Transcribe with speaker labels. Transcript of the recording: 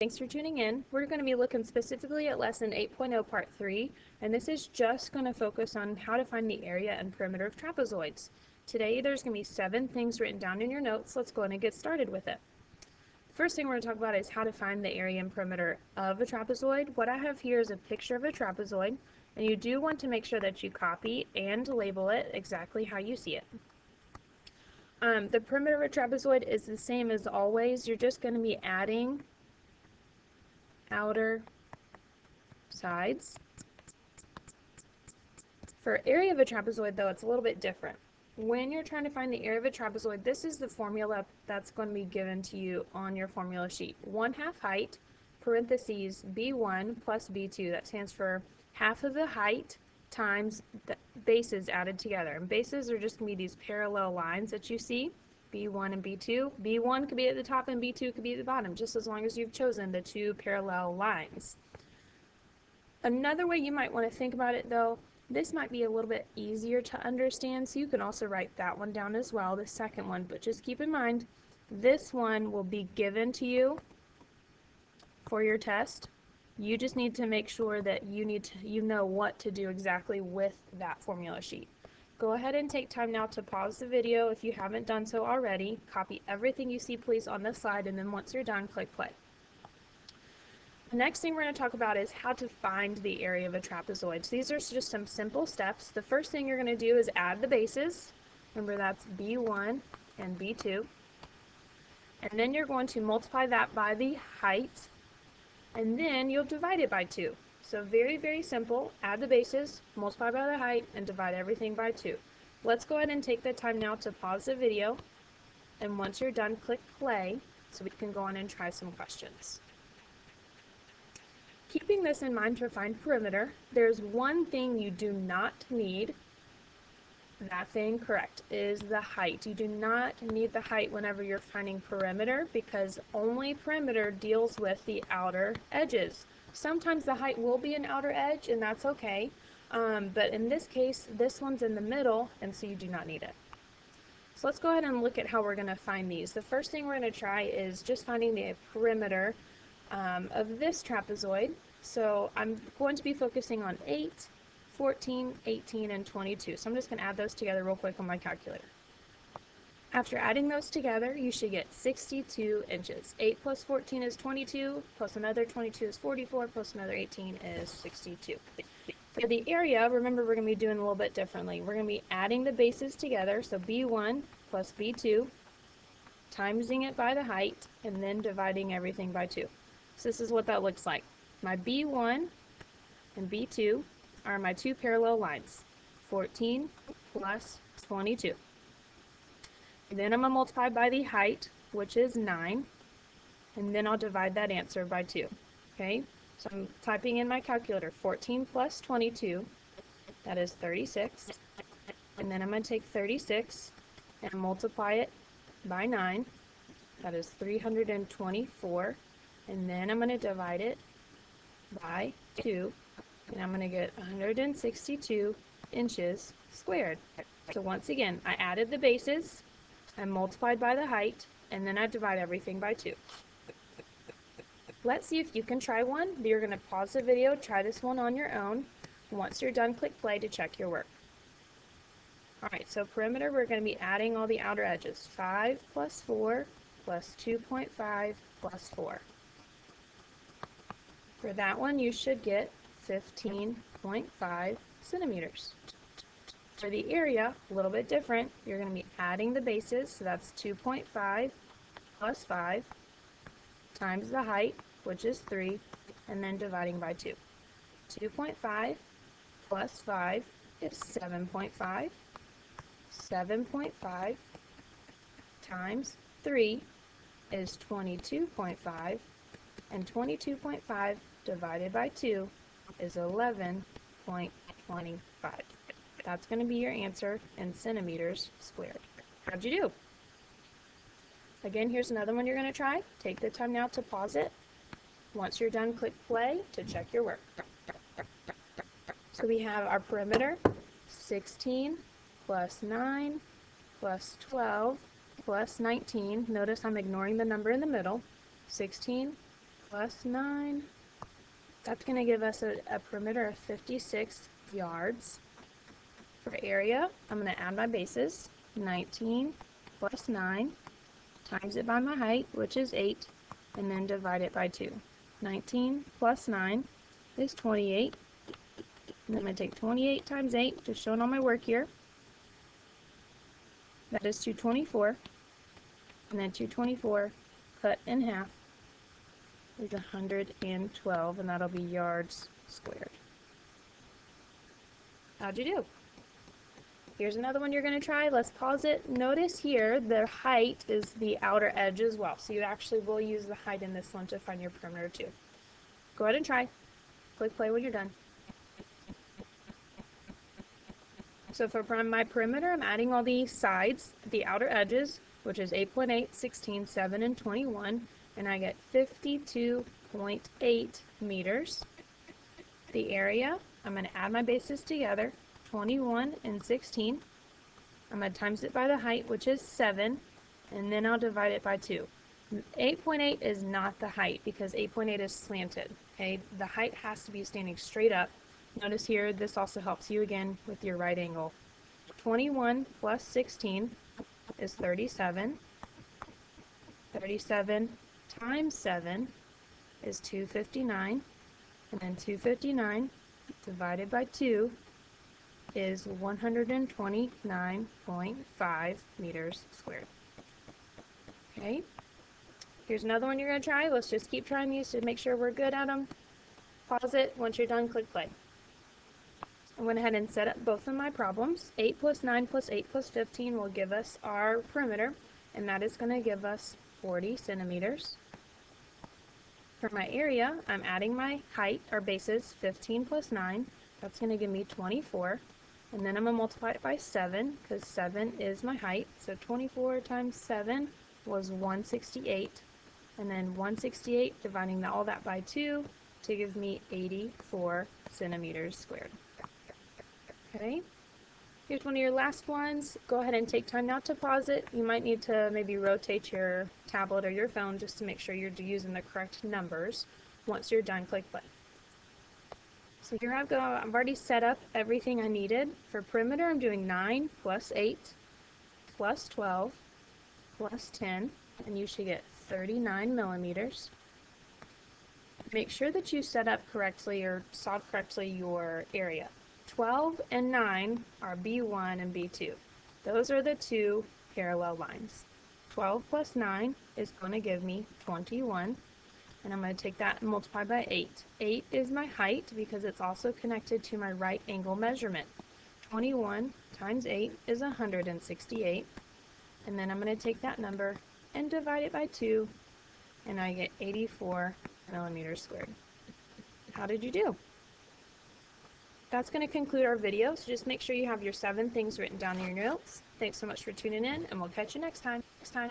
Speaker 1: Thanks for tuning in. We're going to be looking specifically at lesson 8.0 part 3 and this is just going to focus on how to find the area and perimeter of trapezoids. Today there's going to be seven things written down in your notes. Let's go ahead and get started with it. First thing we're going to talk about is how to find the area and perimeter of a trapezoid. What I have here is a picture of a trapezoid and you do want to make sure that you copy and label it exactly how you see it. Um, the perimeter of a trapezoid is the same as always. You're just going to be adding outer sides. For area of a trapezoid, though, it's a little bit different. When you're trying to find the area of a trapezoid, this is the formula that's going to be given to you on your formula sheet. 1 half height, parentheses, B1 plus B2. That stands for half of the height times the bases added together. And bases are just going to be these parallel lines that you see. B1 and B2. B1 could be at the top and B2 could be at the bottom, just as long as you've chosen the two parallel lines. Another way you might want to think about it though, this might be a little bit easier to understand, so you can also write that one down as well, the second one, but just keep in mind, this one will be given to you for your test. You just need to make sure that you need to, you know what to do exactly with that formula sheet. Go ahead and take time now to pause the video if you haven't done so already. Copy everything you see please on the slide and then once you're done, click play. The next thing we're going to talk about is how to find the area of a trapezoid. So these are just some simple steps. The first thing you're going to do is add the bases. Remember that's B1 and B2. And then you're going to multiply that by the height. And then you'll divide it by 2. So very, very simple. Add the bases, multiply by the height, and divide everything by 2. Let's go ahead and take the time now to pause the video. And once you're done, click play so we can go on and try some questions. Keeping this in mind to find perimeter, there's one thing you do not need. That thing, correct, is the height. You do not need the height whenever you're finding perimeter because only perimeter deals with the outer edges. Sometimes the height will be an outer edge, and that's okay. Um, but in this case, this one's in the middle, and so you do not need it. So let's go ahead and look at how we're going to find these. The first thing we're going to try is just finding the perimeter um, of this trapezoid. So I'm going to be focusing on 8, 14, 18, and 22. So I'm just going to add those together real quick on my calculator. After adding those together, you should get 62 inches. 8 plus 14 is 22, plus another 22 is 44, plus another 18 is 62. For the area, remember we're going to be doing a little bit differently. We're going to be adding the bases together, so B1 plus B2, timesing it by the height, and then dividing everything by 2. So this is what that looks like. My B1 and B2 are my two parallel lines, 14 plus 22. Then I'm going to multiply by the height, which is 9, and then I'll divide that answer by 2. Okay, so I'm typing in my calculator, 14 plus 22, that is 36, and then I'm going to take 36 and multiply it by 9, that is 324, and then I'm going to divide it by 2, and I'm going to get 162 inches squared. So once again, I added the bases, I multiplied by the height, and then I divide everything by 2. Let's see if you can try one. You're going to pause the video, try this one on your own. Once you're done, click play to check your work. Alright, so perimeter, we're going to be adding all the outer edges. 5 plus 4 plus 2.5 plus 4. For that one, you should get 15.5 centimeters. For the area, a little bit different. You're going to be adding the bases, so that's 2.5 plus 5 times the height, which is 3, and then dividing by 2. 2.5 plus 5 is 7.5. 7.5 times 3 is 22.5, and 22.5 divided by 2 is 11.25. That's going to be your answer in centimeters squared. How'd you do? Again, here's another one you're going to try. Take the time now to pause it. Once you're done, click play to check your work. So we have our perimeter, 16 plus 9 plus 12 plus 19. Notice I'm ignoring the number in the middle. 16 plus 9. That's going to give us a, a perimeter of 56 yards. For area, I'm going to add my bases. 19 plus 9 times it by my height, which is 8, and then divide it by 2. 19 plus 9 is 28. And then I'm going to take 28 times 8, just showing all my work here. That is 224. And then 224 cut in half is 112, and that'll be yards squared. How'd you do? Here's another one you're going to try. Let's pause it. Notice here the height is the outer edge as well. So you actually will use the height in this one to find your perimeter too. Go ahead and try. Click play when you're done. So for my perimeter, I'm adding all the sides, the outer edges, which is 8.8, 16, 7, and 21, and I get 52.8 meters. The area, I'm going to add my bases together, 21 and 16. I'm going to times it by the height, which is 7, and then I'll divide it by 2. 8.8 is not the height because 8.8 is slanted. Okay, the height has to be standing straight up. Notice here, this also helps you again with your right angle. 21 plus 16 is 37. 37 times 7 is 259. And then 259 divided by 2 is 129.5 meters squared. Okay, here's another one you're going to try. Let's just keep trying these to make sure we're good at them. Pause it. Once you're done, click play. I went ahead and set up both of my problems. 8 plus 9 plus 8 plus 15 will give us our perimeter, and that is going to give us 40 centimeters. For my area, I'm adding my height, or bases, 15 plus 9. That's going to give me 24. And then I'm going to multiply it by 7, because 7 is my height. So 24 times 7 was 168. And then 168, dividing all that by 2, to give me 84 centimeters squared. Okay, here's one of your last ones. Go ahead and take time now to pause it. You might need to maybe rotate your tablet or your phone just to make sure you're using the correct numbers. Once you're done, click play. So here I've, go. I've already set up everything I needed. For perimeter, I'm doing 9 plus 8 plus 12 plus 10, and you should get 39 millimeters. Make sure that you set up correctly or solve correctly your area. 12 and 9 are B1 and B2. Those are the two parallel lines. 12 plus 9 is going to give me 21. And I'm going to take that and multiply by 8. 8 is my height because it's also connected to my right angle measurement. 21 times 8 is 168. And then I'm going to take that number and divide it by 2. And I get 84 millimeters squared. How did you do? That's going to conclude our video, so just make sure you have your seven things written down in your notes. Thanks so much for tuning in, and we'll catch you next time. Next time.